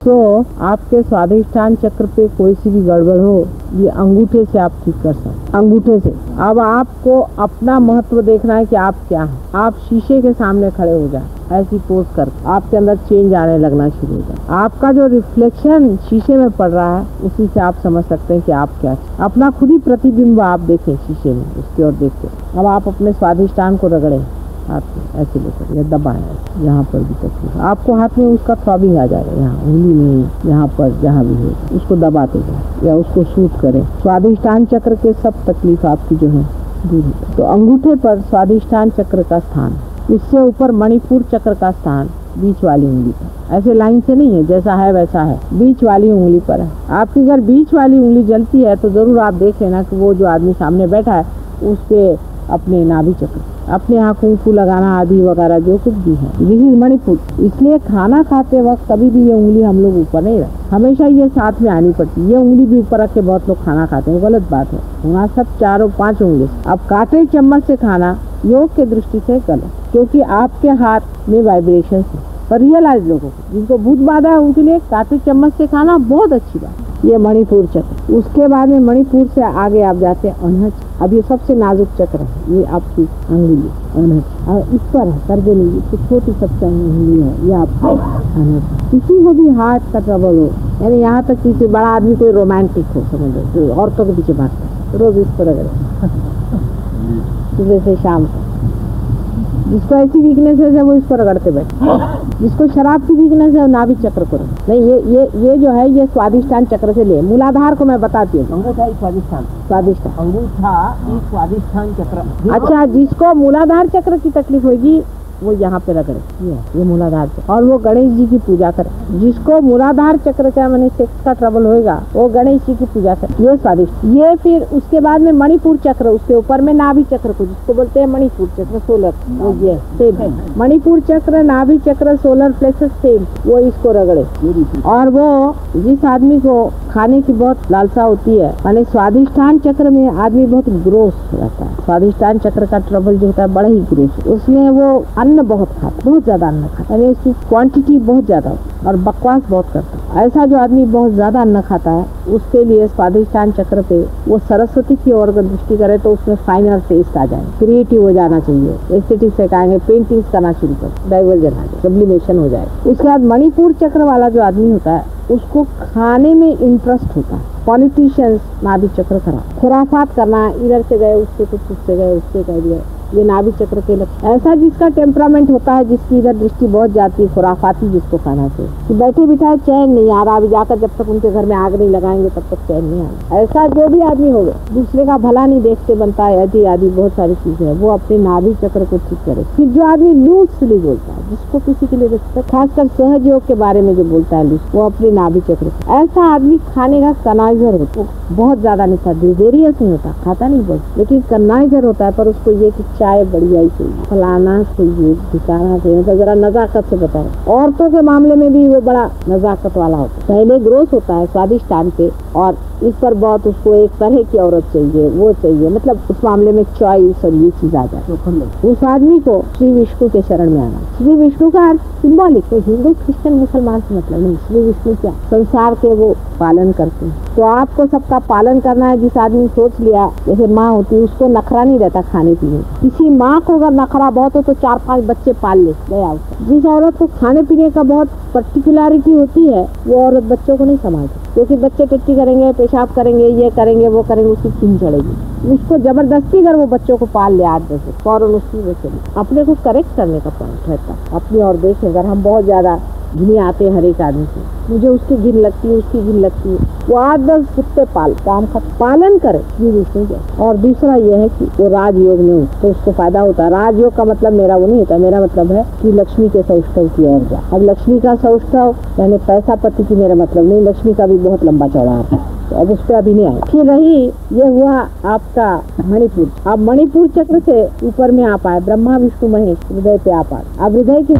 तो आपके स्वाधिष्ठान चक्र पे कोई सी भी गड़बड़ हो, ये अंगूठे से आप ठीक कर सकते अंगूठे से। अब आपको अपना महत्व देखना है कि आप क्या हैं। आप शीशे के सामने खड़े हो जाए, ऐसी पोज कर आपके अंदर चेंज आने लगना शुरू हो जाए। आपका जो रिफ्लेक्शन शीशे में पड़ रहा है, उसी से आप समझ सकते हैं कि आप क्या हैं। अपना खुद ही प्रतिबिंब आप देखें शीशे में, उसकी ओर देखते। अब आप अपने स्वाधिष्ठान को रगड़े। हाथ में ऐसे लेकर, ये दबाएँ, यहाँ पर भी तकलीफ़ आपको हाथ में उसका थ्रॉबिंग आ जाएगा, यहाँ, उंगली में, यहाँ पर जहाँ भी हो। उसको दबाते जाए, या उसको सूट करें। स्वादिष्टान चक्र के सब तकलीफ़ आपकी जो है, दूर तो अंगूठे पर स्वादिष्टान चक्र का स्थान, इससे ऊपर मणिपुर चक्र का स्थान, बीच वाली उंगली पर। ऐसे लाइन से नहीं है, जैसा है वैसा है, बीच वाली उंगली पर है। आपकी अगर बीच वाली उंगली जलती है तो ज़रूर आप देख लेना कि वो जो आदमी सामने बैठा है, उसके अपने नाभि चक्र, अपने यहाँ को लगाना आदि वगैरह जो कुछ भी है। दिस इज़ मणिपुर इसलिए खाना खाते वक्त कभी भी ये उंगली हम लोग ऊपर नहीं रख। हमेशा ये साथ में आनी पड़ती। है ये उंगली भी ऊपर रख के बहुत लोग खाना खाते हैं। गलत बात है। वहाँ सब चारों पाँच उंगली अब काटे चम्मच से खाना योग के दृष्टि से गलत, क्योंकि आपके हाथ में वाइब्रेशन है। पर रियलाइज़ लोगों को, जिनको भूत बाधा है, उनके लिए काटे चम्मच से खाना बहुत अच्छी बात ये मणिपुर चक्र, उसके बाद में मणिपुर से आगे आप जाते हैं अनहज। अब ये सबसे नाजुक चक्र है, ये आपकी अंगुली, अनहज। और इस पर है कर देनी तो छोटी सबसे अंगुली है, ये आपकी अनहज। किसी को भी हार्ट का ट्रबल हो, यानी यहाँ तक किसी बड़ा आदमी, कोई रोमांटिक हो, समझ लो औरतों के पीछे भागता है, रोज इस पर रगड़े सुबह से शाम तक। जिसको ऐसी वीकनेस है वो इसको रगड़ते बैठे। जिसको शराब की वीकनेस है वो भी चक्र को। नहीं ये ये ये जो है ये स्वादिष्ठान चक्र से ले मूलाधार को मैं बताती हूँ। स्वादिष्ठान स्वादिष्ठान अंगूठा स्वादिष्ठान चक्र। अच्छा जिसको मूलाधार चक्र की तकलीफ़ होगी वो यहाँ पे रगड़े ये ये मूलाधार और वो गणेश जी की पूजा करे, जिसको मूलाधार चक्र का मैंने सेक्स का ट्रबल होएगा, वो गणेश जी की पूजा करे, ये स्वादिष्ट। ये फिर उसके बाद में मणिपुर चक्र, उसके ऊपर में नाभि चक्र को, जिसको बोलते हैं मणिपुर चक्र सोलर वो ये सेम मणिपुर चक्र, नाभि चक्र सोलर प्लेक्सस सेम वो इसको रगड़े। और वो, जिस आदमी को खाने की बहुत लालसा होती है। माने स्वादिष्ठान चक्र में आदमी बहुत ग्रोस रहता है। स्वादिष्ठान चक्र का ट्रबल जो होता है, बड़ा ही ग्रोस उसमें वो अन्न बहुत खाता, बहुत ज़्यादा अन्न खाता यानी उसकी क्वांटिटी बहुत ज़्यादा और बकवास बहुत करता है। ऐसा जो आदमी बहुत ज़्यादा अन्न खाता है, उसके लिए स्वादिष्ठान चक्र पे वो सरस्वती की ओर दृष्टि करे तो उसमें फाइनल टेस्ट आ जाए क्रिएटिव हो जाना चाहिए। एस्थेटिक से कहेंगे पेंटिंग्स करना शुरू कर डाइवर्जन आ जाए सब्लिमेशन हो जाए उसके बाद मणिपुर चक्र वाला जो आदमी होता है उसको खाने में इंटरेस्ट होता है। पॉलिटिशियंस नाभि चक्र खराब खुराफात करना, इधर से गए, उससे कुछ उससे गए, उससे कह दिया। ये नाभि चक्र के लक्षण ऐसा जिसका टेम्परामेंट होता है, जिसकी इधर दृष्टि बहुत जाती है, खुराफाती जिसको खाना से कि बैठे बिठाए, चैन नहीं आ रहा। अभी जाकर जब तक उनके घर में आग नहीं लगाएँगे, तब तक चैन नहीं आएगा ऐसा जो भी आदमी होगा दूसरे का भला नहीं देखते, बनता है आदि आदि, बहुत सारी चीज़ें हैं। वो अपने नाभि चक्र को ठीक करे। फिर जो आदमी लूसली बोलता है जिसको किसी के लिए रिस्पेक्ट खासकर सहयोग के बारे में जो बोलता है वो अपने नाभि चक्र ऐसा आदमी खाने का कनाइजर होता है। बहुत ज़्यादा नहीं खाता डिजेरियस नहीं होता खाता नहीं बहुत लेकिन कनाइजर होता है पर उसको ये की चाय बढ़िया ही चाहिए। फलाना चाहिए ठिकाना चाहिए मतलब जरा नजाकत से बताओ। औरतों के मामले में भी वो बड़ा नजाकत वाला होता है। पहले ग्रोस होता है स्वादिष्टान पे और इस पर बहुत उसको एक तरह की औरत चाहिए वो चाहिए। मतलब उस मामले में चॉइस और ये चीज़ आ जाए उस आदमी को श्री विष्णु के शरण में आना। श्री विष्णु का अर्थ सिंबॉलिक तो हिंदू क्रिश्चियन मुसलमान से मतलब नहीं। श्री विष्णु क्या? संसार के वो पालन करते हैं। तो आपको सबका पालन करना है, जिस आदमी सोच लिया, जैसे माँ होती है, उसको नखरा नहीं रहता खाने पीने। किसी माँ को अगर नखरा बहुत हो तो चार पाँच बच्चे पाल ले गया उसका जिस औरत को खाने पीने का बहुत पर्टिकुलरिटी होती है, वो औरत बच्चों को नहीं संभालती। क्योंकि बच्चे टट्टी करेंगे, पेशाब करेंगे, ये करेंगे, वो करेंगे, उसकी चिन चढ़ेगी। उसको ज़बरदस्ती अगर वो बच्चों को पाल ले आठ दस फ़ौरन उसकी वो चली। अपने को करेक्ट करने का पॉइंट रहता। अपनी और देखें, अगर हम बहुत ज़्यादा घिनी आते हैं हर एक आदमी से। मुझे उसकी घिन लगती है, उसकी घिन लगती है। वो आठ दस कुत्ते पाल, काम का पालन करे, ये और दूसरा ये है कि वो राजयोग में तो उसको फ़ायदा होता है। राजयोग का मतलब मेरा वो नहीं होता, मेरा मतलब है कि लक्ष्मी के सौष्ठव की ओर जा। अब लक्ष्मी का सौष्ठव यानी पैसा पति की मेरा मतलब नहीं, लक्ष्मी का भी बहुत लंबा चौड़ा है। तो अब उस पर अभी नहीं आए फिर रही, ये हुआ आपका मणिपुर। अब मणिपुर चक्र से ऊपर में आ पाए ब्रह्मा विष्णु महेश, हृदय पे आ पाए अब हृदय के